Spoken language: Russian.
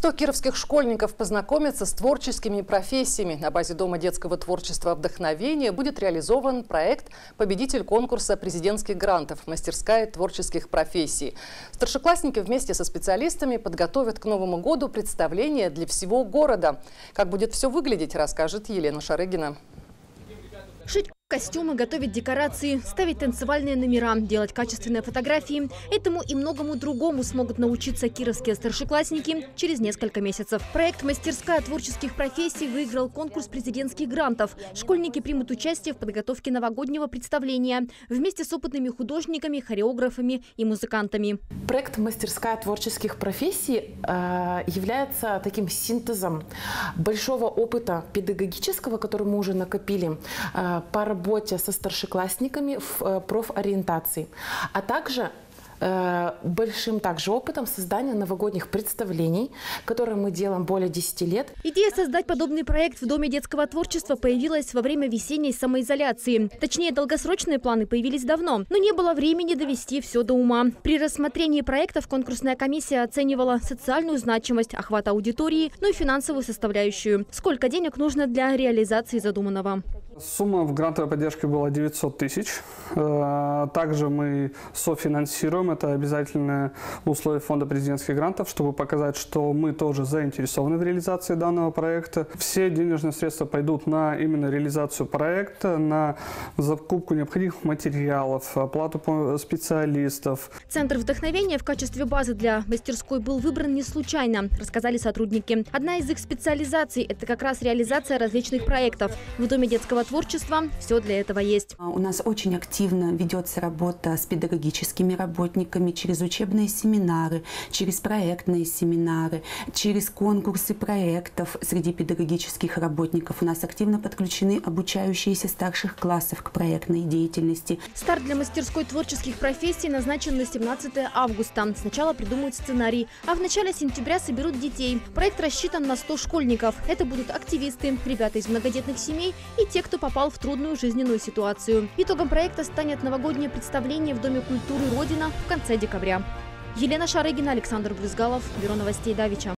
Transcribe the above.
100 кировских школьников познакомятся с творческими профессиями. На базе Дома детского творчества «Вдохновение» будет реализован проект «Победитель конкурса президентских грантов. Мастерская творческих профессий». Старшеклассники вместе со специалистами подготовят к Новому году представление для всего города. Как будет все выглядеть, расскажет Елена Шарыгина. Шить Костюмы, готовить декорации, ставить танцевальные номера, делать качественные фотографии. Этому и многому другому смогут научиться кировские старшеклассники через несколько месяцев. Проект «Мастерская творческих профессий» выиграл конкурс президентских грантов. Школьники примут участие в подготовке новогоднего представления вместе с опытными художниками, хореографами и музыкантами. Проект «Мастерская творческих профессий» э, является таким синтезом большого опыта педагогического, который мы уже накопили, э, по работе со старшеклассниками в э, профориентации, а также э, большим также опытом создания новогодних представлений, которые мы делаем более 10 лет. Идея создать подобный проект в Доме детского творчества появилась во время весенней самоизоляции. Точнее, долгосрочные планы появились давно, но не было времени довести все до ума. При рассмотрении проектов конкурсная комиссия оценивала социальную значимость, охват аудитории, ну и финансовую составляющую. Сколько денег нужно для реализации задуманного. Сумма в грантовой поддержке была 900 тысяч. Э, также мы софинансируем, это обязательное условие фонда президентских грантов, чтобы показать, что мы тоже заинтересованы в реализации данного проекта. Все денежные средства пойдут на именно реализацию проекта, на закупку необходимых материалов, оплату специалистов. Центр вдохновения в качестве базы для мастерской был выбран не случайно, рассказали сотрудники. Одна из их специализаций – это как раз реализация различных проектов. В Доме детского творчества все для этого есть. У нас очень активно ведется работа с педагогическими работниками через учебные семинары, через проектные семинары, через конкурсы проектов среди педагогических работников. У нас активно подключены обучающиеся старших классов к проектной деятельности. Старт для мастерской творческих профессий назначен на 17 августа. Сначала придумают сценарий, а в начале сентября соберут детей. Проект рассчитан на 100 школьников. Это будут активисты, ребята из многодетных семей и те, кто попал в трудную жизненную ситуацию. Итогом проекта станет новогоднее представление в Доме культуры «Родина» в конце декабря. Елена Шарыгина, Александр Брюзгалов, Бюро новостей Давича.